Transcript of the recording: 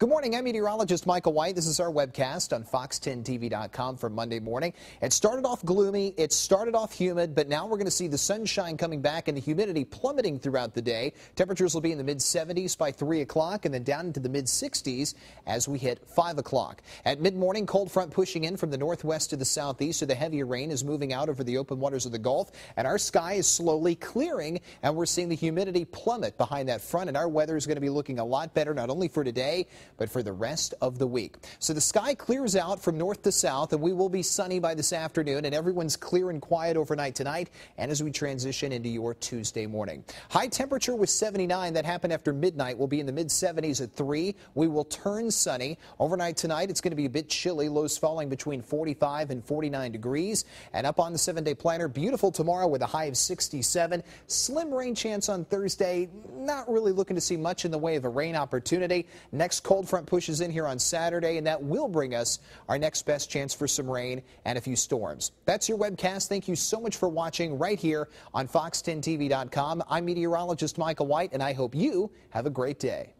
Good morning. I'm meteorologist Michael White. This is our webcast on Fox10TV.com for Monday morning. It started off gloomy. It started off humid, but now we're going to see the sunshine coming back and the humidity plummeting throughout the day. Temperatures will be in the mid 70s by 3 o'clock and then down into the mid 60s as we hit 5 o'clock. At mid morning, cold front pushing in from the northwest to the southeast, so the heavier rain is moving out over the open waters of the Gulf, and our sky is slowly clearing, and we're seeing the humidity plummet behind that front, and our weather is going to be looking a lot better, not only for today, but for the rest of the week. So the sky clears out from north to south, and we will be sunny by this afternoon, and everyone's clear and quiet overnight tonight and as we transition into your Tuesday morning. High temperature was 79. That happened after midnight. We'll be in the mid 70s at 3. We will turn sunny. Overnight tonight, it's going to be a bit chilly, lows falling between 45 and 49 degrees. And up on the seven day planner, beautiful tomorrow with a high of 67. Slim rain chance on Thursday. Not really looking to see much in the way of a rain opportunity. Next cold front pushes in here on Saturday, and that will bring us our next best chance for some rain and a few storms. That's your webcast. Thank you so much for watching right here on Fox10TV.com. I'm meteorologist Michael White, and I hope you have a great day.